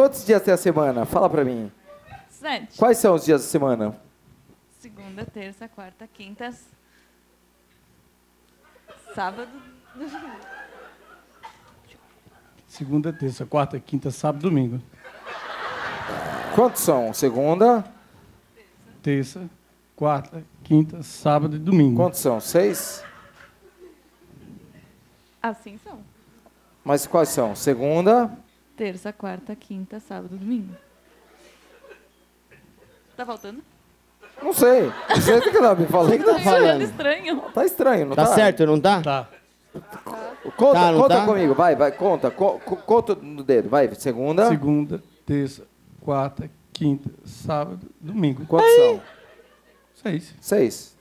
quantos dias tem a semana? Fala pra mim. Sete. Quais são os dias da semana? Segunda, terça, quarta, quinta. Sábado. Segunda, terça, quarta, quinta, sábado, domingo. Quantos são? Segunda? Terça, quarta, quinta, sábado e domingo. Quantos são? Seis? Assim são. Mas quais são? Segunda? Terça, quarta, quinta, sábado, domingo. Tá faltando? Não sei. Não sei o que ela me falou. que tá Tá falando? estranho. Tá estranho, não tá? Tá certo, não tá? Tá. Conta, Tá, não conta tá? comigo, vai, vai, conta. Co co- conta no dedo, vai. Segunda? Segunda, terça, quarta, quinta, sábado, domingo. Quantos são? Seis. Seis.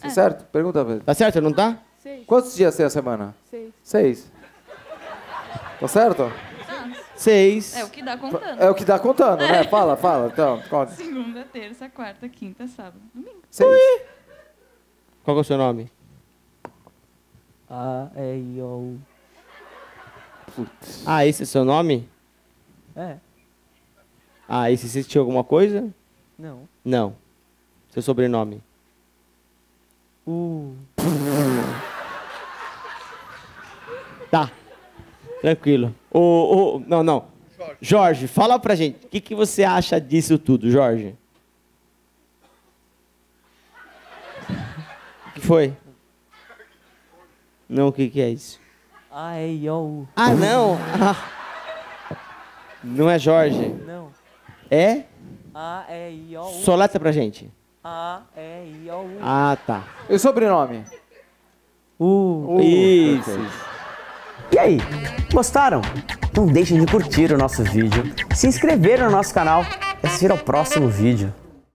É. Certo? Pergunta pra ele. Tá certo, não tá? Seis. Quantos dias tem a semana? Seis. Seis. Tá certo? Seis. É o que dá contando. É o que dá contando, né? Fala, fala. Então, conta. Segunda, terça, quarta, quinta, sábado, domingo. Seis. Qual é o seu nome? A, E, I, O. Ah, esse é seu nome? É, Ah, esse assistiu alguma coisa? não. Não. Seu sobrenome? U. Tá. Tranquilo. O, o, não, não. Jorge, fala pra gente. O que, que você acha disso tudo, Jorge? O que foi? Não, o que, que é isso? A, E, I, O. Ah, não. Ah. Não é Jorge. Não. É? A, E, I, O. Soleta pra gente. A, E, I, O. Ah, tá. E o sobrenome? U. Isso. E aí, gostaram? Não deixem de curtir o nosso vídeo, se inscrever no nosso canal e assistir ao próximo vídeo.